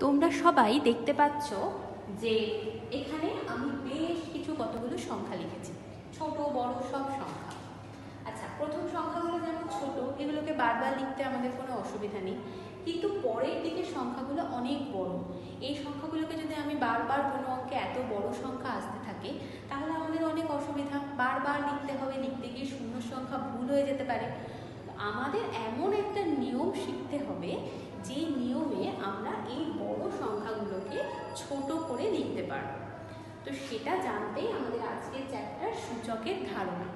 তোমরা সবাই দেখতে পাচ্ছ যে এখানে আমি বেশ কিছু কতগুলো সংখ্যা লিখেছি। ছোট, বড়, সব সংখ্যা। আচ্ছা প্রথম সংখ্যাগুলো যেমন ছোট, এগুলোকে বারবার লিখতে আমাদের কোনো অসুবিধা নেই। কিন্তু পরের দিকে সংখ্যাগুলো অনেক বড়। এই সংখ্যাগুলোকে যদি আমি বারবার কোনো অঙ্কে এত বড় সংখ্যা আসতে থাকে, তাহলে আমাদের অনেক অসুবিধা। বারবার লিখতে হবে, লিখতে গিয়ে শূন্য সংখ্যা ভুল হয়ে যেতে পারে। আমাদের এমন একটা নিয়ম শিখতে হবে যে নিয়মে আমরা এই বড় সংখ্যাগুলোকে ছোট করে লিখতে পারব। তো সেটা জানতেই আমাদের আজকের চ্যাপ্টার সূচকের ধারণা।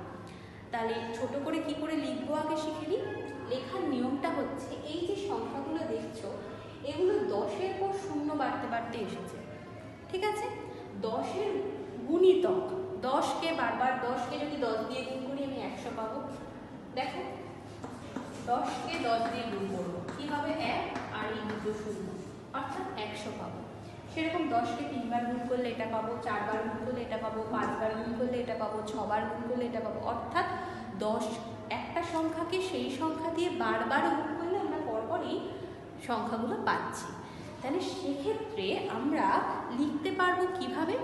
তাহলে ছোট করে কি করে লিখব আগে শিখে নিই? লেখার নিয়মটা হচ্ছে, এই যে সংখ্যাগুলো দেখছ, এগুলো দশের পর শূন্য বাড়তে বাড়তে এসেছে। ঠিক আছে? দশের গুণিতক, দশকে বারবার দশকে যদি দশ দিয়ে গুণ করি আমি একশো পাবো। দেখো, দশকে দশ দিয়ে গুণ করব। কি হবে? এক আর এই দুটো শূন্য অর্থাৎ একশো পাবো। সেরকম দশকে তিনবার গুণ করলে এটা পাবো, চারবার গুণ করলে এটা পাবো, পাঁচবার গুণ করলে এটা পাবো, ছবার গুণ করলে এটা পাবো। অর্থাৎ দশ, একটা সংখ্যাকে সেই সংখ্যা দিয়ে বারবার গুণ করলে আমরা পরপরই সংখ্যাগুলো পাচ্ছি। তাহলে সেক্ষেত্রে আমরা লিখতে পারব কীভাবে?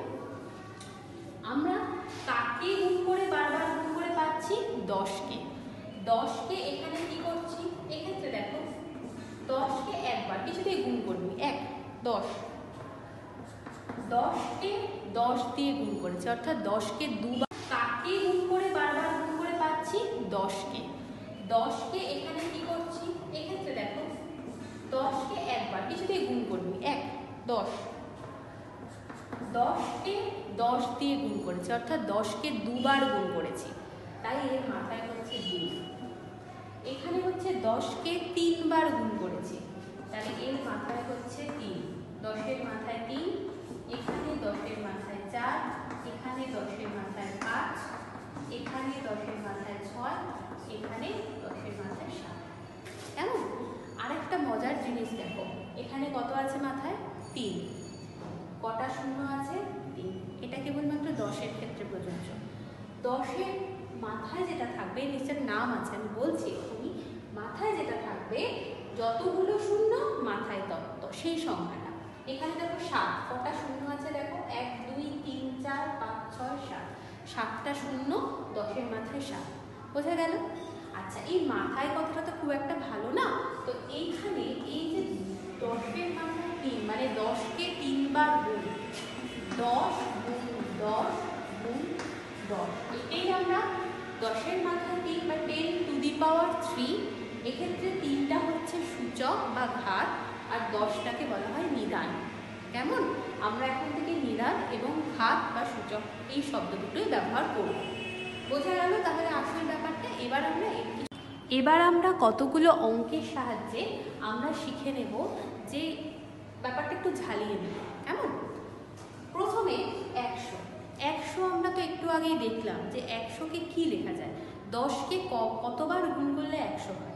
আমরা কাকে গুণ করে বারবার গুণ করে পাচ্ছি? দশকে। দশকে এখানে কি করছি? এক্ষেত্রে দেখো দশকে একবার কিছু দিয়ে গুণ করবি এক দশ। দশকে দশ দিয়ে গুণ করেছি, অর্থাৎ দশকে দুবার। কাকে গুণ করে বারবার গুণ করে পাচ্ছি? দশকে। দশকে এখানে কি করছি? এক্ষেত্রে দেখো, দশকে একবার কিছু দিয়ে গুণ করবি এক, দশ। দশকে দশ দিয়ে গুণ করেছি, অর্থাৎ দশকে দুবার গুণ করেছি। তাই এর মাথায় হচ্ছে দুই। এখানে হচ্ছে দশকে তিনবার গুণ করেছি, তাহলে এর মাথায় হচ্ছে তিন। দশের মাথায় তিন, এখানে দশের মাথায় চার, এখানে দশের মাথায় পাঁচ, এখানে দশের মাথায় ছয়, এখানে দশের মাথায় সাত। কেমন? আরেকটা মজার জিনিস দেখো, এখানে কত আছে মাথায়? তিন। কটা শূন্য আছে? তিন। এটা কেবলমাত্র দশের ক্ষেত্রে প্রযোজ্য। দশের মাথায় যেটা থাকবে নিচের নাম আছে, আমি বলছি এখনই মাথায় যেটা থাকবে, যতগুলো শূন্য মাথায় তত সেই সংখ্যাটা। এখানে দেখো সাত, কটা শূন্য আছে দেখো? এক, দুই, তিন, চার, পাঁচ, ছয়, সাত। সাতটা শূন্য, দশের মাথায় সাত। বোঝা গেল? আচ্ছা এই মাথায় কথাটা তো খুব একটা ভালো না। তো এইখানে এই যে দশের মাথায় তিন মানে দশকে তিনবার গুণ। দশ গুণ দশ গুণ দশ। এটাই আমরা দশের মাথায় তিন বা ten to the power three এক্ষেত্রে তিনটা হচ্ছে সূচক বা ঘাত। আর দশটাকে বলা হয় নিদান। কেমন? আমরা এখন থেকে নিদান এবং ঘাত বা সূচক এই শব্দ দুটোই ব্যবহার করব। বোঝা গেল তাহলে আসল ব্যাপারটা? এবার আমরা এবার আমরা কতগুলো অঙ্কের সাহায্যে আমরা শিখে নেব যে ব্যাপারটা একটু ঝালিয়ে নেব। কেমন? প্রথমে একশো। একশো আমরা তো একটু আগেই দেখলাম যে একশোকে কি লেখা যায়? দশকে কতবার গুণ করলে একশো হয়?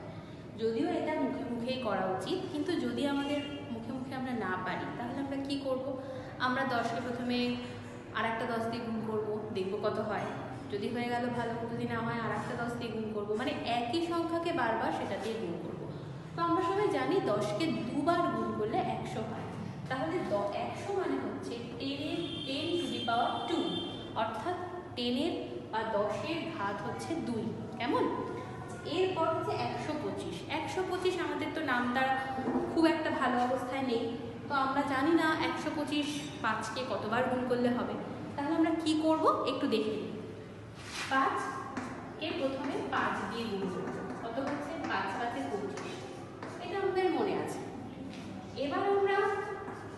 যদিও এটা মুখে মুখেই করা উচিত, কিন্তু যদি আমাদের মুখে মুখে আমরা না পারি, তাহলে আমরা কি করব? আমরা দশকে প্রথমে আর একটা দশ দিয়ে গুণ করব, দেখব কত হয়। যদি হয়ে গেল ভালো, যদি না হয় আর একটা দশ দিয়ে গুণ করব। মানে একই সংখ্যাকে বারবার সেটা দিয়ে গুণ করব। তো আমরা সবাই জানি দশকে দুবার গুণ করলে একশো হয়। তাহলে একশো মানে হচ্ছে টেনের ten to the power two অর্থাৎ টেনের বা দশের ঘাত হচ্ছে দুই। কেমন? এরপর হচ্ছে একশো পঁচিশ। একশো পঁচিশ আমাদের তো নামটা খুব একটা ভালো অবস্থায় নেই। তো আমরা জানি না একশো পঁচিশ পাঁচকে কতবার গুণ করলে হবে। তাহলে আমরা কি করব একটু দেখে নিই। পাঁচকে প্রথমে পাঁচ দিয়ে গুণ করব। কত হচ্ছে? পাঁচ পাঁচে পঁচিশ। এটা আমাদের মনে আছে। এবার আমরা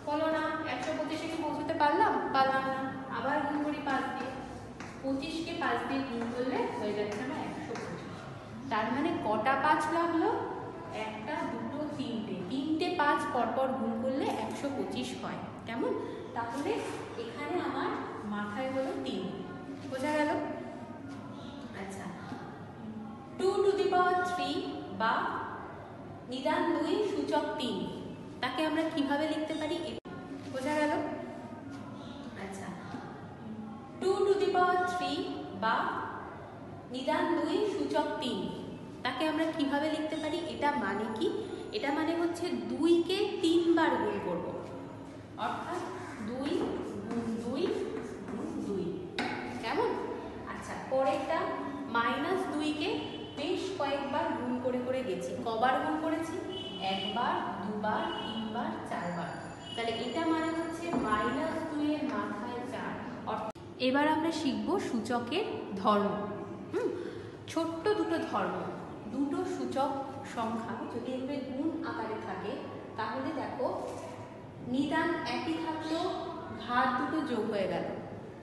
বলো না, একশো পঁচিশে কি পৌঁছতে পারলাম? পারলাম না। আবার গুণ করি পাঁচ দিয়ে। পঁচিশকে পাঁচ দিয়ে গুণ করলে হয়ে যাচ্ছে আমার একশো পঁচিশ তার মানে কটা পাঁচ লাগল? একটা, দুটো, তিনটে। তিনটে পাঁচ পরপর গুণ করলে একশো পঁচিশ হয়। কেমন? তাহলে এখানে আমার মাথায় হলো তিন। বোঝা গেল? আচ্ছা। Two to the power three বা নিদান দুই সূচক তিন। তাকে আমরা কীভাবে লিখতে পারি? বোঝা গেল? আচ্ছা। Two to the power three বা নিদান দুই সূচক তিন। তাকে আমরা কীভাবে লিখতে পারি? এটা মানে কি? এটা মানে হচ্ছে দুইকে তিনবার গুণ করব। অর্থাৎ দুই গুণ দুই গুণ দুই। কেমন? আচ্ছা পরেরটা মাইনাস দুইকে বেশ কয়েকবার গুণ করে করে গেছি। কবার গুণ করেছি? একবার, দুবার, তিনবার, চারবার। তাহলে এটা মানে হচ্ছে মাইনাস দুইয়ের মাথায় চার। অর্থাৎ এবার আমরা শিখব সূচকের ধর্ম। ছোট্ট দুটো ধর্ম। দুটো সূচক সংখ্যা যদি এভাবে গুণ আকারে থাকে, তাহলে দেখো, নিদান একই থাকলেও ঘাত দুটো যোগ হয়ে গেল।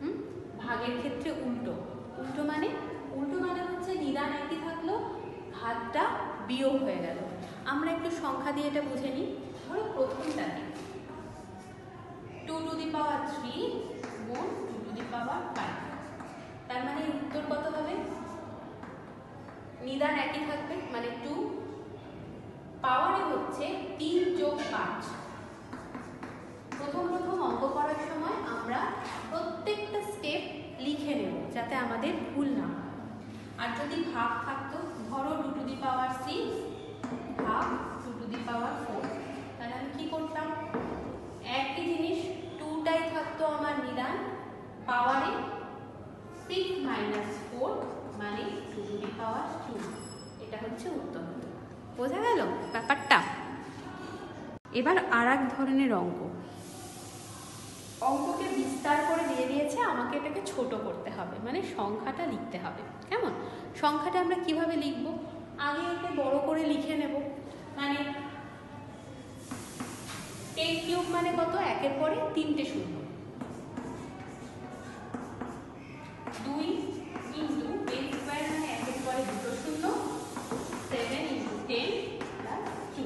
হুম? ভাগের ক্ষেত্রে উল্টো। উল্টো মানে? উল্টো মানে হচ্ছে নিদান একই থাকলেও ঘাতটা বিয়োগ হয়ে গেল। আমরা একটু সংখ্যা দিয়ে এটা বুঝে নিই। ধরো প্রথমটাকে। Two to the power three গুণ two to the power five. তার মানে উত্তর কত? নিদান একই থাকবে মানে টু পাওয়ারে হচ্ছে তিন যোগ পাঁচ। প্রথম প্রথম অঙ্ক করার সময় আমরা প্রত্যেকটা স্টেপ লিখে নেব, যাতে আমাদের ভুল না আর যদি ভাগ থাকতো, ধরো two to the power six ভাগ two to the power four তাহলে আমি কী করতাম একই জিনিস টুটাই থাকতো আমার নিদান পাওয়ারে সিক্স মাইনাস ফোর মানে two to the power two এটা হচ্ছে উত্তর বোঝা গেল? ব্যাপারটা? এবার আর এক ধরনের অঙ্ক। অঙ্ককে বিস্তার করে দিয়ে দিয়েছে, আমাকে এটাকে ছোট করতে হবে। মানে সংখ্যাটা লিখতে হবে। কেমন? সংখ্যাটা আমরা কীভাবে লিখব? আগে একে বড় করে লিখে নেব। মানে টেন কিউব মানে কত? একের পরে তিনটে শূন্য দুই ইন্টু টেন স্কোয়ার মানে একের পরে দুটো শূন্য seven into ten plus two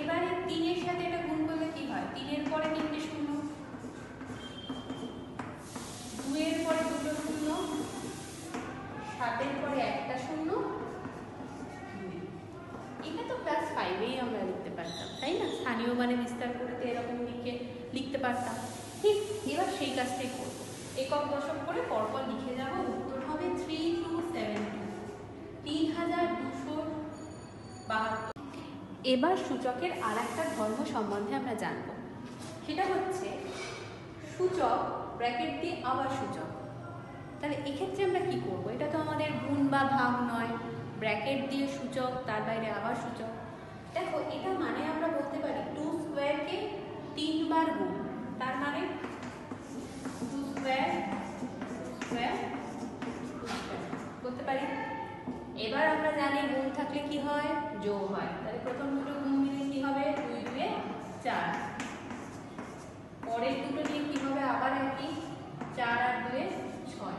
এবারে তিনের সাথে এটা গুণ করলে কি হয় তিনের পরে তিনটে শূন্য দুয়ের পরে দুটো শূন্য সাতের পরে একটা শূন্য দুই। এটা তো ক্লাস ফাইভেই আমরা লিখতে পারতাম তাই না স্থানীয় মানে বিস্তার করে তো এরকম লিখে লিখতে পারতাম ঠিক এবার সেই কাজটাই করব একক দশক করে পরপর লিখে যাব, উত্তর হবে থ্রি টু সেভেন টু তিন হাজার দুশো এবার সূচকের আর একটা ধর্ম সম্বন্ধে আমরা জানব। সেটা হচ্ছে সূচক ব্র্যাকেট দিয়ে আবার সূচক। তাহলে এক্ষেত্রে আমরা কি করব? এটা তো আমাদের গুণ বা ভাগ নয়। ব্র্যাকেট দিয়ে সূচক, তার বাইরে আবার সূচক। দেখো, এটা মানে আমরা বলতে পারি টু স্কোয়ারকে তিনবার গুণ। তার মানে টু স্কোয়ার স্কোয়ার বলতে পারি এবার জানি গুণ থাকলে কি হয়? যোগ হয় তাহলে প্রথম দুটো গুণ মিলে কি হবে? দুই দুয়ে চার। পরের দুটো দিয়ে কি হবে? আবার একই। চার আর দুয়ে ছয়।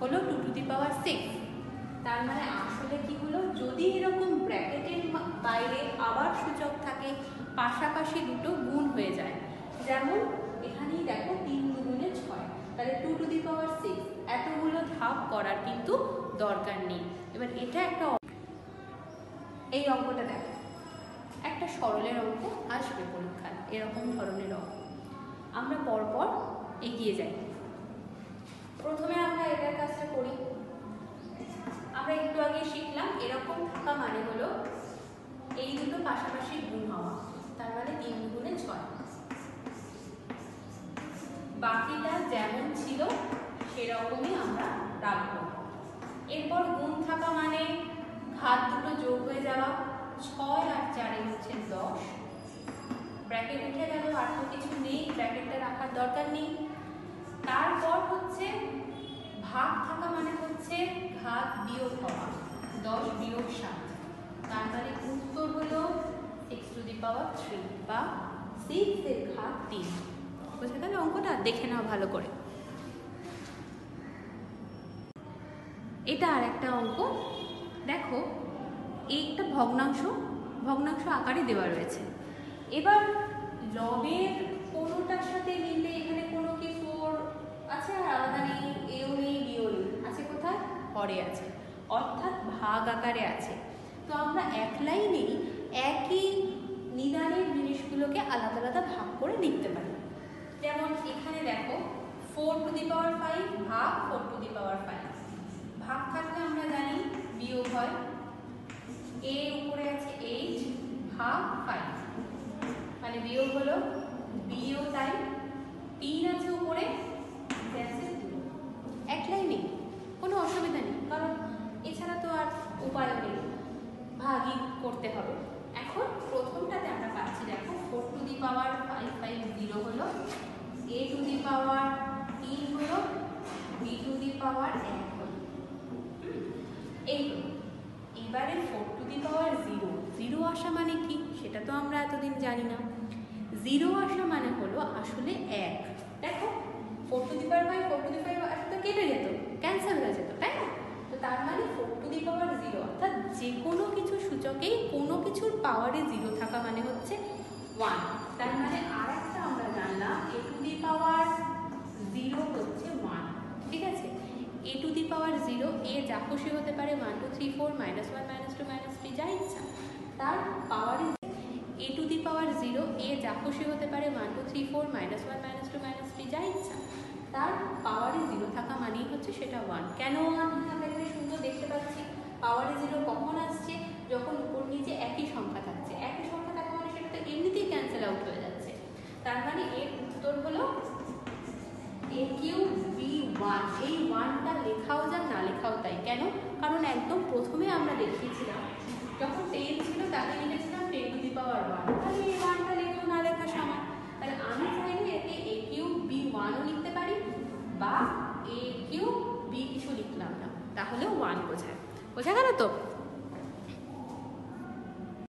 হলো two to the power six তার মানে আসলে কি হলো? যদি এরকম ব্র্যাকেটের বাইরে আবার সূচক থাকে, পাশাপাশি দুটো গুণ হয়ে যায়। যেমন এখানেই দেখো তিন দুগুণে ছয়। তাহলে two to the power six এতগুলো ধাপ করার কিন্তু দরকার নেই। এবার এটা একটা এই অঙ্কটা দেখো। একটা সরলের অঙ্ক আসবে পরীক্ষায়, এরকম ধরনের অঙ্ক। আমরা পরপর এগিয়ে যাই। প্রথমে আমরা এটার কাজটা করি। আমরা একটু আগে শিখলাম, এরকম থাকা মানে হলো এই দুটো পাশাপাশি গুণ হওয়া, তার মানে তিন গুণে ছয়। বাকিটা যেমন ছিল, সেরকমই আমরা রাখব। এরপর গুণ থাকা মানে ঘাত দুটো যোগ হয়ে যাওয়া, ছয় আর চারে হচ্ছে দশ। ব্র্যাকেট উঠে গেল, আর তো কিছু নেই ব্র্যাকেটটা রাখার দরকার নেই। তারপর হচ্ছে, ভাগ থাকা মানে হচ্ছে ঘাত বিয়োগ হওয়া, দশ বিয়োগ সাত। তার মানে উত্তর হলো six to the power three বা সিক্স এর ঘাত তিন। বুঝে গেল অঙ্কটা দেখে নাও ভালো করে। এটা আর একটা অঙ্ক দেখো, এইটা ভগ্নাংশ ভগ্নাংশ আকারে দেওয়া রয়েছে। এবার লবের কোনোটার সাথে মিললে এখানে কোনো কি ফোর আছে? আর আলাদা নেই, এও নেই, বিও নেই। আছে কোথায়? হরে আছে। অর্থাৎ ভাগ আকারে আছে। তো আমরা এক লাইনেই একই নিদানের জিনিসগুলোকে আলাদা আলাদা ভাগ করে লিখতে পারি। যেমন এখানে দেখো four to the power five ভাগ four to the power five ভাগ থাকলে আমরা জানি বিয়োগ হয়। এ উপরে আছে এইট ভাগ ফাইভ মানে বিয়োগ হলো বিও তাই তিন আছে উপরে এক লাইনে কোনো অসুবিধা নেই, কারণ এছাড়া তো আর উপায় নেই। ভাগই করতে হবে। এখন প্রথমটাতে আমরা পাচ্ছি, দেখো four to the power five five zero হলো। এ টু দি পাওয়ার তিন হলো বি টু দি পাওয়ার এক। এই এবারে four to the power zero zero আসা মানে কি? সেটা তো আমরা এতদিন জানি না। জিরো আসা মানে হলো আসলে এক। দেখো four to the power five four to the five আসলে তো কেটে যেত ক্যান্সেল হয়ে যেত, তাই না? তো তার মানে four to the power zero অর্থাৎ যে কোনো কিছু সূচকেই কোনো কিছুর পাওয়ারে জিরো থাকা মানে হচ্ছে ওয়ান তার মানে আর একটা আমরা জানলাম a to the power zero হচ্ছে ওয়ান ঠিক আছে এ to the power zero A যা খুশি হতে পারে one two three four minus one minus two minus three যা ইচ্ছা। তার পাওয়ারে এ to the power zero A যা খুশি হতে পারে one two three four minus one minus two minus three যা ইচ্ছা। তার পাওয়ারে জিরো থাকা মানেই হচ্ছে সেটা ওয়ান কেন ওয়ান আমরা এখানে সুন্দর দেখতে পাচ্ছি পাওয়ারে জিরো কখন আসছে? যখন উপর নিচে একই সংখ্যা থাকছে। একই সংখ্যা থাকা মানে সেটা তো এমনিতেই ক্যান্সেল আউট হয়ে যাচ্ছে। তার মানে এর উত্তর হলো এ কিউ বি ওয়ান এই ওয়ানটা লেখাও যান না লেখাও তাই। কেন? কারণ একদম প্রথমে আমরা দেখিয়েছিলাম, যখন টেন ছিল তাকে লিখেছিলাম ten to the power one. তাহলে এই ওয়ানটা লেখো, না লেখা সমান। তাহলে আমি চাইলে একে এ কিউ বি ওয়ানও লিখতে পারি, বা এ কিউ বি কিছু লিখলাম না। তাহলে ওয়ান বোঝায়। বোঝা গেল তো?